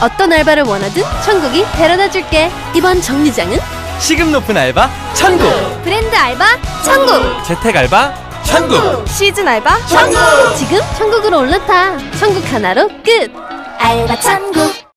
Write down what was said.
어떤 알바를 원하든 천국이 데려다 줄게. 이번 정류장은 시급 높은 알바 천국 브랜드 알바 천국. 재택 알바 천국 시즌 알바 천국. 지금 천국으로 올라타. 천국 하나로 끝. 알바 천국